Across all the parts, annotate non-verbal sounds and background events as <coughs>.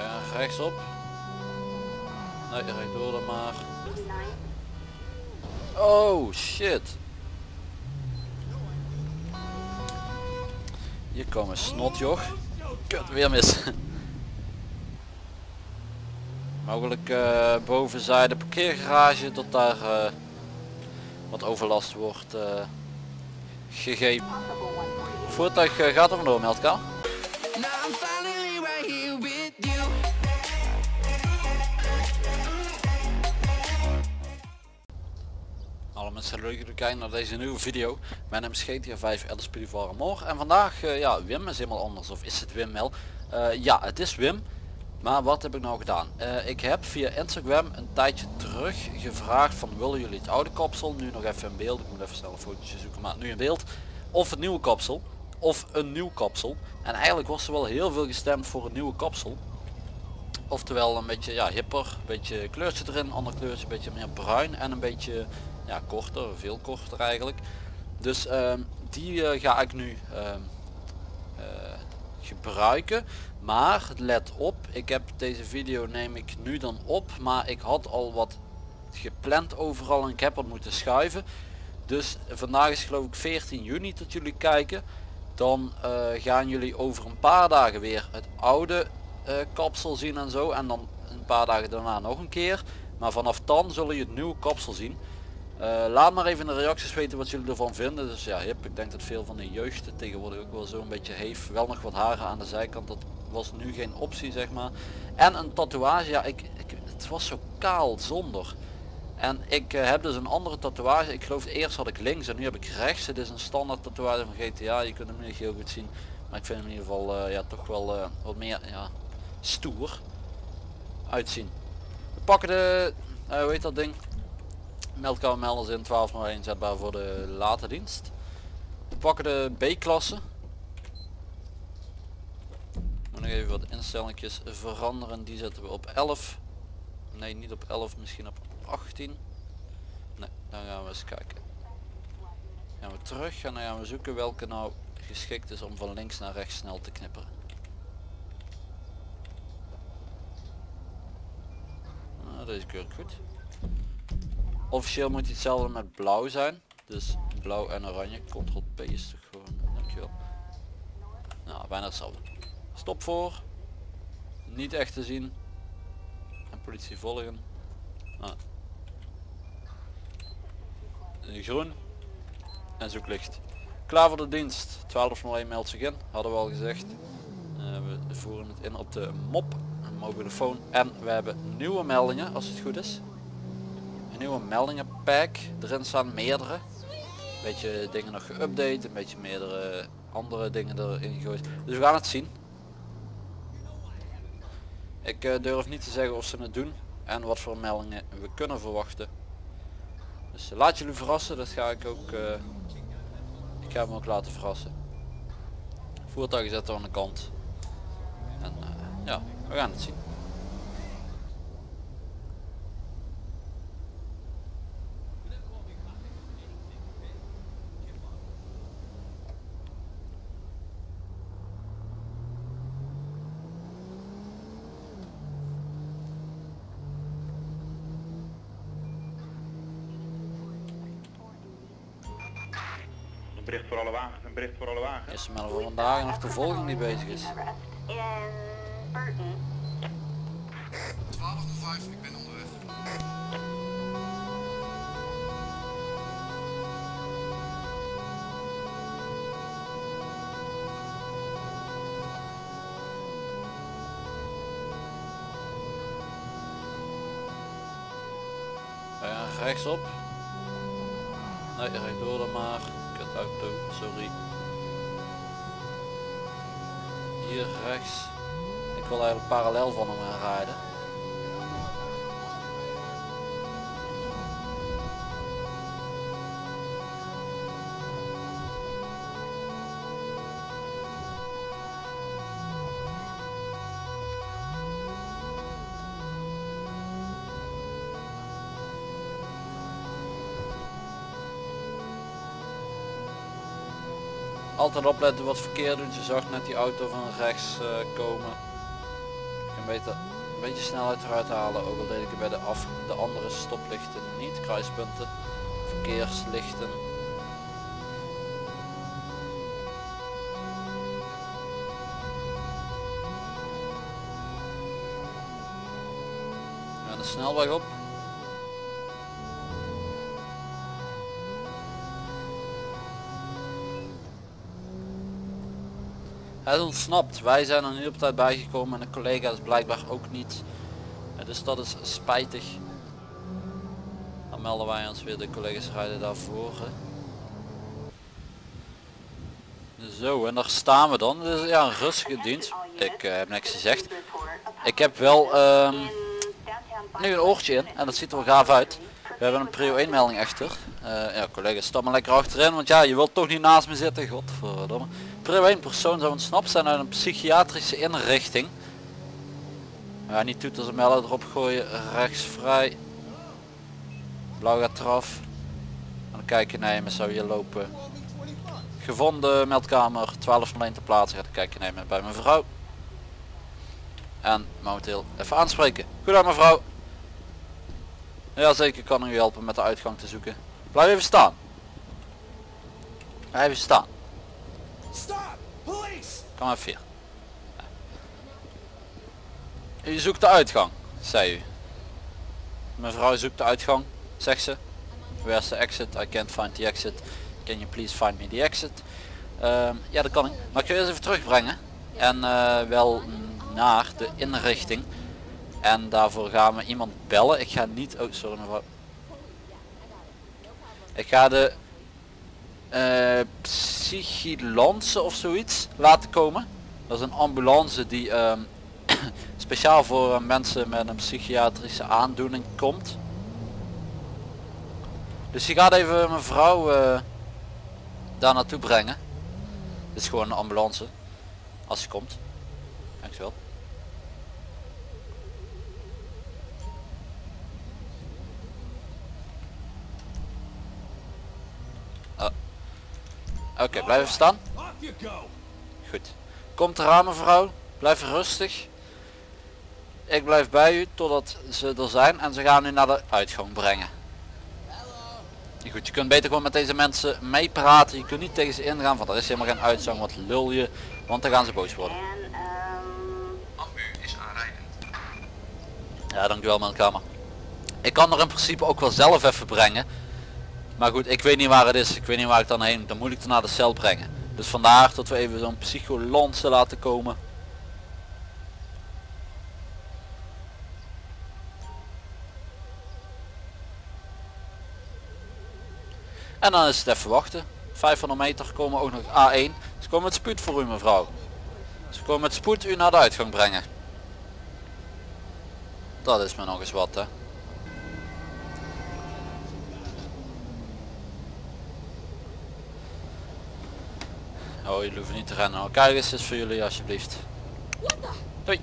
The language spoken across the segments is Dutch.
Ja, rechtsop. Nee, rechtdoor dan maar. Oh shit. Hier komen snotjoch. Kut, weer mis. Mogelijk uh, bovenzijde parkeergarage dat daar uh, wat overlast wordt uh, gegeven. Voertuig gaat er vandoor, Meldkaal. Mensen leuk dat kijken naar deze nieuwe video. Mijn naam is GTA 5 LSP More en vandaag, uh, ja Wim is helemaal anders of is het Wim Mel? Uh, ja het is Wim, maar wat heb ik nou gedaan? Uh, ik heb via Instagram een tijdje terug gevraagd van willen jullie het oude kapsel, nu nog even in beeld, ik moet even snel een fotootje zoeken, maar nu in beeld, of het nieuwe kapsel, of een nieuw kapsel. En eigenlijk was er wel heel veel gestemd voor een nieuwe kapsel. Oftewel een beetje ja, hipper, een beetje kleurtje erin, ander kleurtje, een beetje meer bruin en een beetje ja, korter, veel korter eigenlijk. Dus ehm, die uh, ga ik nu ehm, uh, gebruiken. Maar let op, ik heb deze video neem ik nu dan op, maar ik had al wat gepland overal en ik heb wat moeten schuiven. Dus vandaag is geloof ik 14 juni dat jullie kijken. Dan uh, gaan jullie over een paar dagen weer het oude kapsel zien en zo. En dan een paar dagen daarna nog een keer. Maar vanaf dan zullen je het nieuwe kapsel zien. Uh, laat maar even in de reacties weten wat jullie ervan vinden. Dus ja, hip, ik denk dat veel van de jeugd tegenwoordig ook wel zo'n beetje heeft. Wel nog wat haren aan de zijkant, dat was nu geen optie zeg maar. En een tatoeage, ja, ik, ik het was zo kaal zonder. En ik uh, heb dus een andere tatoeage. Ik geloof eerst had ik links en nu heb ik rechts. Het is een standaard tatoeage van GTA. Je kunt hem niet heel goed zien. Maar ik vind hem in ieder geval uh, ja, toch wel wat meer ja, stoer uitzien. We pakken de, hoe heet dat ding? Meldkamermelders in 12 maar inzetbaar voor de late dienst. We pakken de B-klasse. Moet nog even wat instellingjes veranderen. Die zetten we op 11. Nee, niet op 11, misschien op 18. Nee, dan gaan we eens kijken. Gaan we terug en dan gaan we zoeken welke nou geschikt is om van links naar rechts snel te knipperen. Nou, deze keurig goed. Officieel moet hetzelfde met blauw zijn. Dus blauw en oranje. Ctrl P is toch gewoon. Dankjewel. Nou, bijna hetzelfde. Stop voor. Niet echt te zien. En politie volgen. Ah. Groen. En zoeklicht. Klaar voor de dienst. 1201 meldt zich in. Hadden we al gezegd. Uh, we voeren het in op de mop. Een. En we hebben nieuwe meldingen als het goed is nieuwe meldingen pack. Erin staan meerdere. Beetje dingen nog geüpdate, een beetje meerdere andere dingen erin gegooid. Dus we gaan het zien. Ik uh, durf niet te zeggen of ze het doen en wat voor meldingen we kunnen verwachten. Dus laat jullie verrassen, dat ga ik ook. Uh, ik ga hem ook laten verrassen. Voertuigen zetten aan de kant. En ja, we gaan het zien. Bericht voor alle wagens, een bericht voor alle wagens. Is maar voor vandaag nog de volgende die bezig is. 1205, ik ben onderweg. Ja, rechtsop. Nee, rechtdoor dan maar auto, sorry. Hier rechts. Ik wil eigenlijk parallel van hem gaan rijden. Altijd opletten wat verkeer doet. Je zag net die auto van rechts uh, komen. kan beter een beetje snelheid eruit halen, ook al deed ik het bij de, af, de andere stoplichten niet, kruispunten, verkeerslichten. De snelweg op. Het ontsnapt. Wij zijn er niet op tijd bijgekomen en de collega is blijkbaar ook niet. Eh, Dus dat is spijtig. Dan melden wij ons weer, de collega's rijden daarvoor. Zo, en daar staan we dan. Dus ja, een rustige dienst. Ik eh, heb niks gezegd. Ik heb wel ehm, nu een oortje in en dat ziet er wel gaaf uit. We hebben een prio 1 melding echter. Eh, ja, collega's, stap maar lekker achterin, want ja, je wilt toch niet naast me zitten. Godverdomme. 1 persoon zou ontsnapt zijn uit een psychiatrische inrichting. Ja, niet toeters en melden erop gooien, rechts vrij. Blauw gaat eraf. En kijken nemen zou je lopen. Gevonden, meldkamer 1201 te plaatsen. Gaat kijken nemen bij mijn vrouw. En momenteel even aanspreken. Goedendag mevrouw. Ja zeker kan u helpen met de uitgang te zoeken. Blijf even staan. Blijf even staan. Stop! Police! Kom even hier. U zoekt de uitgang, zei u. Mevrouw zoekt de uitgang, zegt ze. Where's the exit? I can't find the exit. Can you please find me the exit? Ehm, ja, dat kan ik. Maar ik wil eerst even terugbrengen. En eh, wel naar de inrichting. En daarvoor gaan we iemand bellen. Ik ga niet... Oh, sorry mevrouw. Ik ga de eh psychilance of zoiets laten komen. Dat is een ambulance die ehm, <coughs> speciaal voor eh, mensen met een psychiatrische aandoening komt. Dus die gaat even mijn vrouw eh, daar naartoe brengen. Dit is gewoon een ambulance. Als ze komt. Dankjewel. Oké, blijf even staan. Goed. Komt eraan mevrouw. Blijf rustig. Ik blijf bij u totdat ze er zijn en ze gaan u naar de uitgang brengen. Goed, je kunt beter gewoon met deze mensen meepraten. Je kunt niet tegen ze ingaan, want er is helemaal geen uitzang. Wat lul je, want dan gaan ze boos worden. En ehm Ambu is aanrijdend. Ja, dankjewel meldkamer. Ik kan er in principe ook wel zelf even brengen. Maar goed, ik weet niet waar het is. Ik weet niet waar ik dan heen. Dan moet ik het naar de cel brengen. Dus vandaar dat we even zo'n psycholance laten komen. En dan is het even wachten. 500 meter komen ook nog A1. Ze komen met spoed voor u mevrouw. Ze komen met spoed u naar de uitgang brengen. Dat is me nog eens wat hè. Oh, jullie hoeven niet te rennen. Kijk eens, is voor jullie alsjeblieft. Hoi.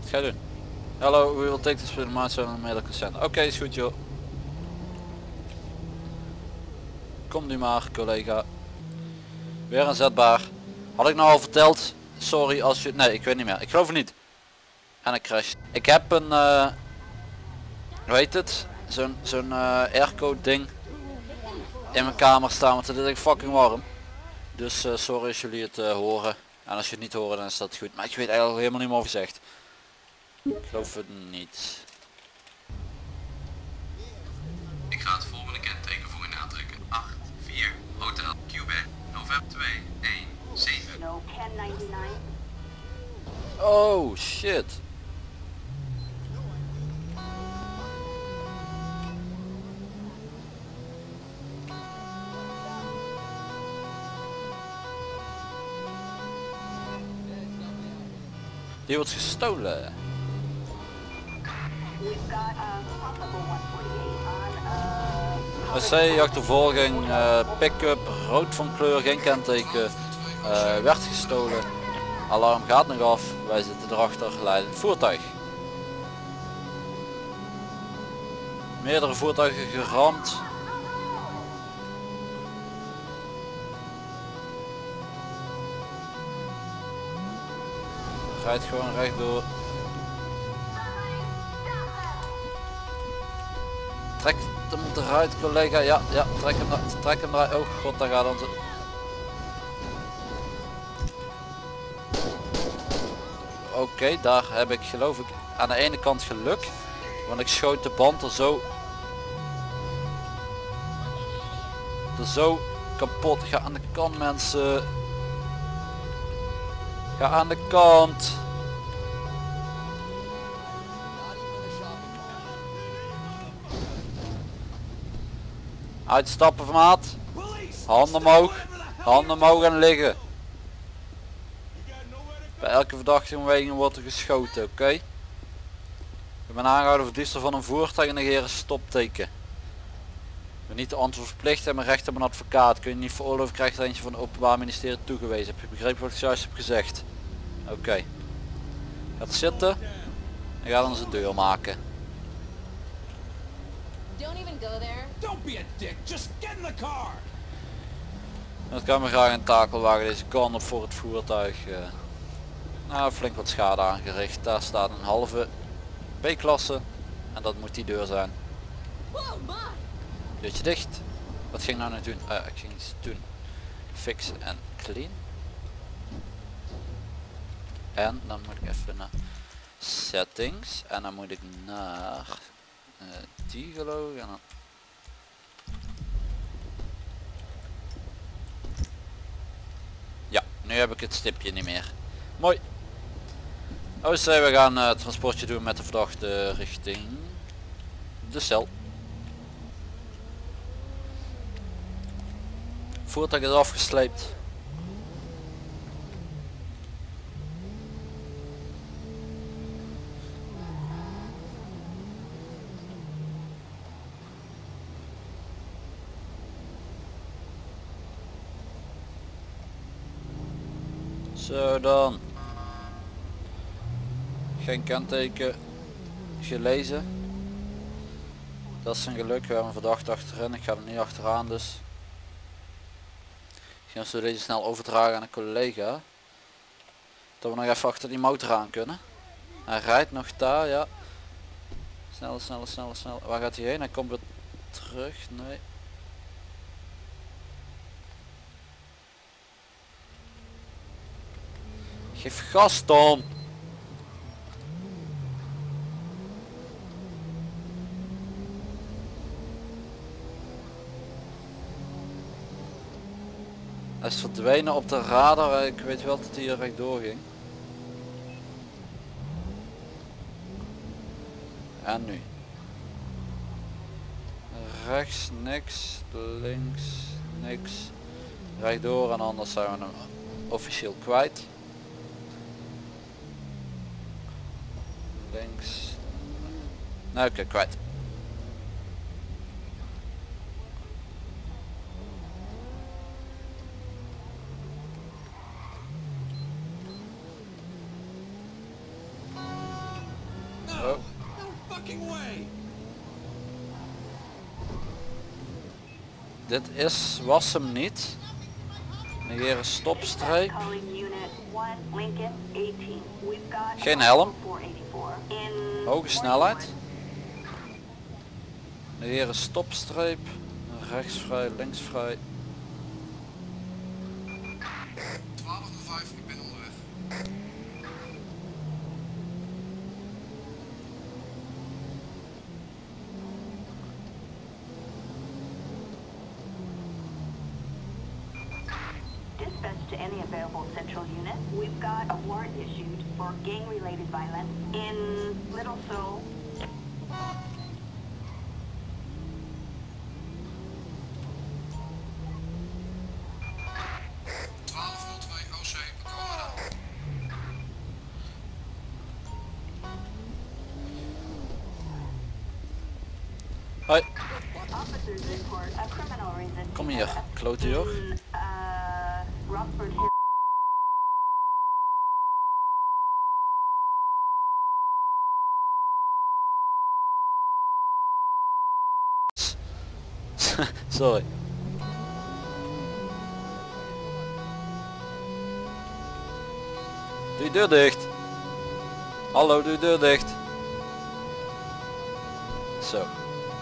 Wat ga je doen? Hallo, we will take this master and medical. Oké, is goed joh. Kom nu maar, collega. Weer een zetbaar. Had ik nou al verteld? Sorry als je... Nee, ik weet niet meer. Ik geloof het niet. En ik crash. Ik heb een... eh hoe heet het? Zo'n zo'n eh airco ding in mijn kamer staan, want het is echt fucking warm. Dus eh, sorry als jullie het eh, horen. En als je het niet horen dan is dat goed. Maar ik weet eigenlijk helemaal niet meer je zegt. Ik geloof het niet. Ik ga het volgende kenteken voor u aantrekken. 8, 4, Hotel, Quebec, November 2, 1, 7. no 1099. Oh shit. Die wordt gestolen. We've got a possible 148 on uh WC achtervolging, eh pick-up, rood van kleur, geen kenteken, eh, werd gestolen. Alarm gaat nog af, wij zitten erachter, leidend voertuig. Meerdere voertuigen geramd. rijdt gewoon rechtdoor. Trek hem eruit collega, ja, ja, trek hem, trek hem eruit. Oh god, daar gaat onze... Oké, daar heb ik geloof ik aan de ene kant geluk. Want ik schoot de band er zo... Er zo kapot. Ga aan de kant mensen... Ga aan de kant. Uitstappen maat. Handen omhoog. Handen omhoog en liggen. Bij elke verdachte omweging wordt er geschoten, oké? Ik ben aangehouden voor diefstal van een voertuig en negeren stopteken. Ik ben niet de antwoord verplicht en mijn recht op een advocaat. Kun je niet veroorloven krijgt er eentje van het openbaar ministerie toegewezen. Heb je begrepen wat ik zojuist heb gezegd? Oké. Gaat zitten en gaat onze deur maken. Don't even go there. Don't be a dick. Just get in the car. Dat kan me graag een takelwagen deze kan op voor het voertuig. eh. nou, flink wat schade aangericht. Daar staat een halve B-klasse en dat moet die deur zijn. Deurtje dicht. Wat ging nou net doen? Ah, ik ging iets doen. Fix en clean. En dan moet ik even naar settings en dan moet ik naar eh, die geloof en Ja, nu heb ik het stipje niet meer. Mooi. OC, we gaan eh, het transportje doen met de verdachte richting de cel. Voertuig is afgesleept. Zo dan. Geen kenteken gelezen. Dat is een geluk. We hebben een verdachte achterin. Ik ga er niet achteraan dus. Ik ga zo deze snel overdragen aan een collega. Dat we nog even achter die motor aan kunnen. Hij rijdt nog daar, ja. Snel, snel, snel, snel. Waar gaat hij heen? Hij komt weer terug. Nee. Geef gas Tom. Hij is verdwenen op de radar. Ik weet wel dat hij hier rechtdoor ging. En nu? Rechts niks, links niks. Rechtdoor en anders zijn we hem officieel kwijt. Links. Nou oké, kwijt. Dit is, was hem niet. Negeren stopstreep. Calling unit 1 Lincoln 18. We've got Geen helm. 484 in Hoge snelheid. Negeren stopstreep. Rechts vrij, available central unit. We've got a warrant issued for gang-related violence in Little Seoul. OC, we komen eraan. Hoi, Officers report a kom hier, klote. <laughs> Sorry. Doe je deur dicht. Hallo, doe je deur dicht. Zo, doe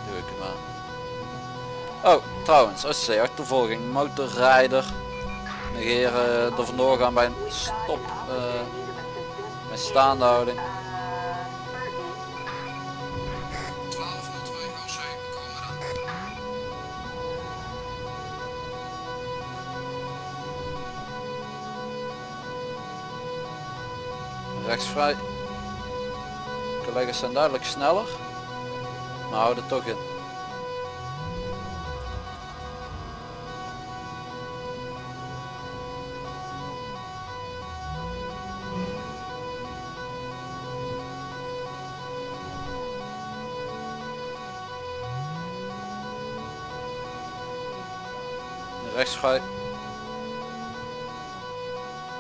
gebeuken maar. Oh, trouwens, als je achtervolging, motorrijder, negeren, er vandoor gaan bij een stop, eh met staande houding. Rechtsvrij. Collega's zijn duidelijk sneller, maar houden toch in. Rechtsvrij.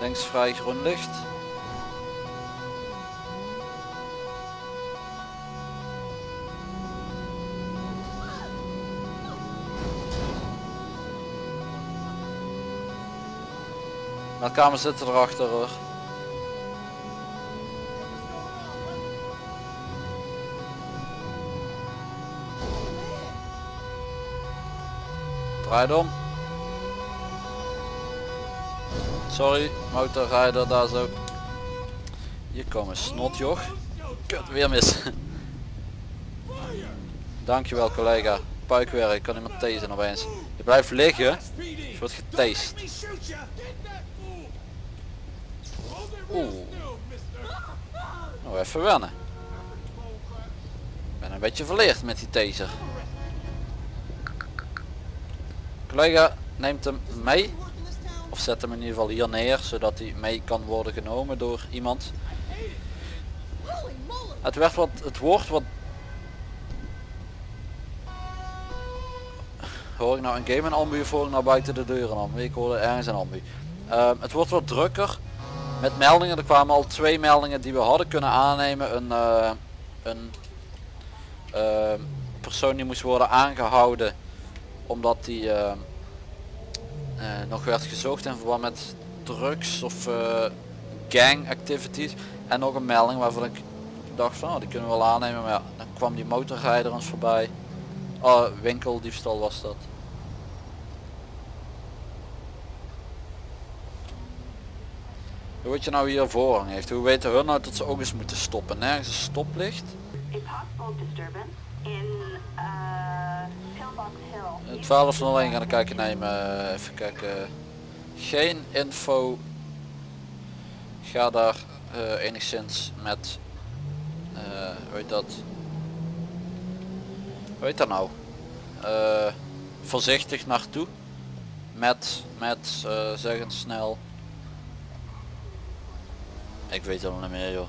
Linksvrij groen licht. Meldkamer zitten erachter hoor. Draai om. Sorry, motorrijder daar zo. Hier komen snotjoch. Kut, weer mis. Dankjewel collega. Puikwerk, kan iemand tasen opeens. Je blijft liggen. Je wordt getased. Oeh. Nou even wennen. Ik ben een beetje verleerd met die taser. Collega neemt hem mee. Of zet hem in ieder geval hier neer. Zodat hij mee kan worden genomen door iemand. Het werd wat, het woord wat... Hoor ik nou een game in ambu of hoor ik nou buiten de deur een ambu? Ik hoorde ergens een ambu. Ehm, het wordt wat drukker. Met meldingen, er kwamen al twee meldingen die we hadden kunnen aannemen. Een, eh, een ehm, persoon die moest worden aangehouden omdat die eh, nog werd gezocht in verband met drugs of eh, gang activities. En nog een melding waarvan ik dacht van oh, die kunnen we wel aannemen. Maar ja, dan kwam die motorrijder ons voorbij. Oh, winkeldiefstal was dat. Weet je nou hier voorrang heeft? Hoe weten hun nou dat ze ook eens moeten stoppen? Nergens een stoplicht. Uh. Eh, 1201 gaan we kijken nemen. Even kijken. Geen info. Ga daar eh, enigszins met. eh hoe heet dat? Hoe heet dat nou? Eh, voorzichtig naartoe. Met, met eh, zeggen snel. Ik weet het al niet meer joh.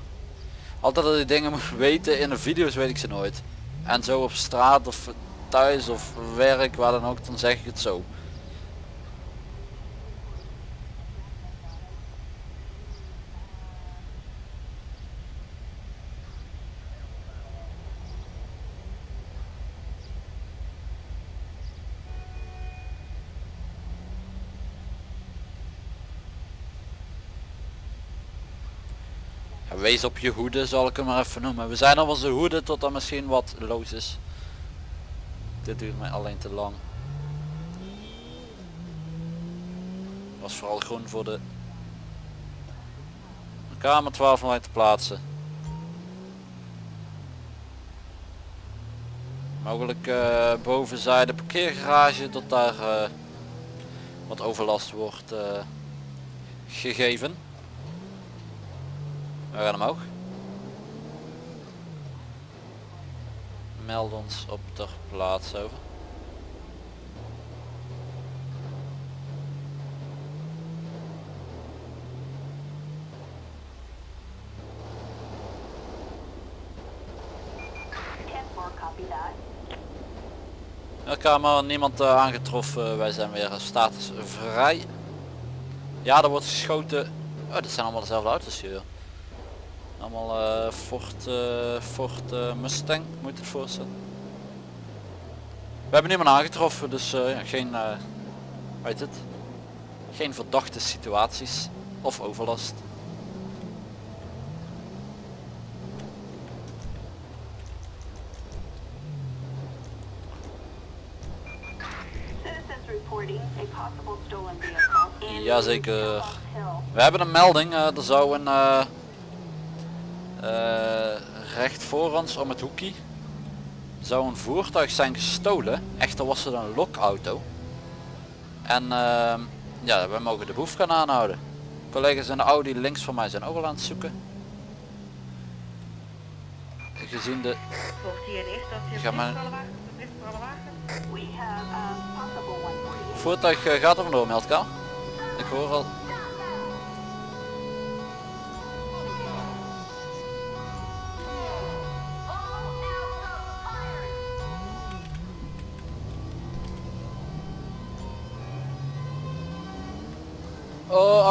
Altijd dat ik dingen moet weten in de video's weet ik ze nooit. En zo op straat of thuis of werk, waar dan ook, dan zeg ik het zo. Wees op je hoede zal ik hem maar even noemen. We zijn al onze hoede tot dan misschien wat los is. Dit duurt mij alleen te lang. Was vooral groen voor de kamer 12 om te plaatsen. Mogelijk eh, bovenzijde parkeergarage dat daar eh, wat overlast wordt eh, gegeven. We gaan omhoog. Meld ons op ter plaats over. Kamer, niemand eh, aangetroffen. Wij zijn weer status vrij. Ja, er wordt geschoten. Oh, dat zijn allemaal dezelfde auto's hier. Allemaal eh, fort eh, Ford, Ford eh, Mustang moet het voorstellen. We hebben niemand aangetroffen, dus geen, uit het, geen verdachte situaties of overlast. Jazeker. We hebben een melding, er zou een recht voor ons om het hoekje zou een voertuig zijn gestolen. Echter was het een lokauto. En ehm, ja, we mogen de boef gaan aanhouden. Collega's in de Audi links van mij zijn ook al aan het zoeken. Gezien de... Ga maar- you. Voertuig eh, gaat er vandoor, Meldkaal. Ik hoor al.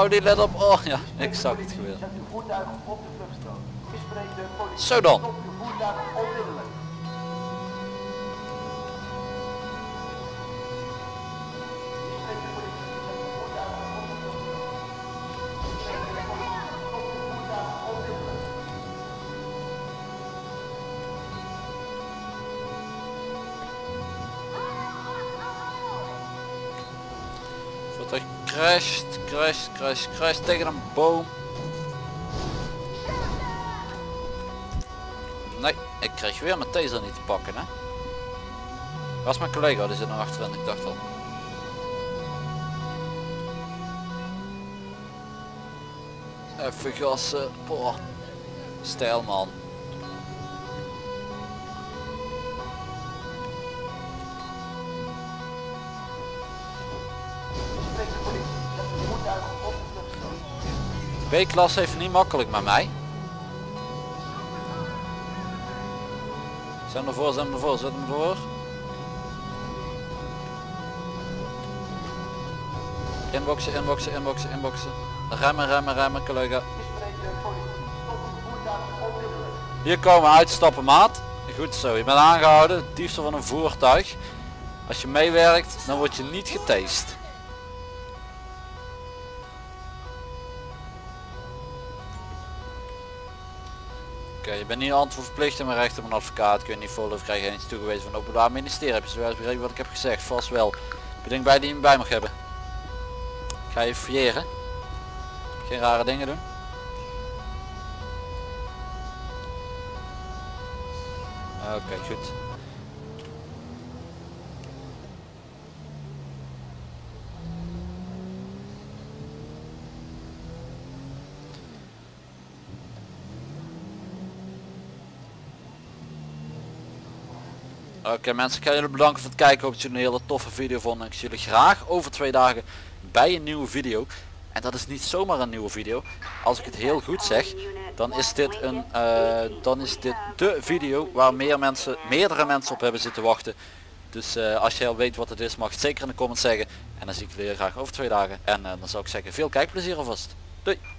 Oh, Audi, let op. Oh ja, ik zag het gebeuren. Crasht, crasht, crasht, crasht tegen een boom. Nee, ik kreeg weer mijn taser niet te pakken hè. Waar is mijn collega? Die zit nog achterin, ik dacht al. Even gassen. Boah. Stijl man. Vluchtstrook. B-klas heeft niet makkelijk met mij. Hem ervoor, hem ervoor, zet hem ervoor. Inboxen, inboxen, inboxen, inboxen. Remmen, remmen, remmen, collega. Hier komen uitstappen maat. Goed zo, je bent aangehouden. Diefstal van een voertuig. Als je meewerkt, dan word je niet getast. Je bent niet antwoordverplicht en mijn recht op een advocaat. Kun je niet volgen of krijg je iets toegewezen van het openbaar ministerie. Heb je begrepen wat ik heb gezegd? Vast wel. Bedenk bij die je bij mag hebben. Ik ga je fouilleren. Geen rare dingen doen. Oké, goed. Oké mensen, ik ga jullie bedanken voor het kijken. Ik hoop dat jullie een hele toffe video vonden. Ik zie jullie graag over twee dagen bij een nieuwe video. En dat is niet zomaar een nieuwe video. Als ik het heel goed zeg, dan is dit een eh, dan is dit de video waar meer mensen, meerdere mensen op hebben zitten wachten. Dus eh, als je al weet wat het is, mag het zeker in de comments zeggen. En dan zie ik jullie graag over twee dagen. En eh, dan zou ik zeggen, veel kijkplezier alvast. Doei!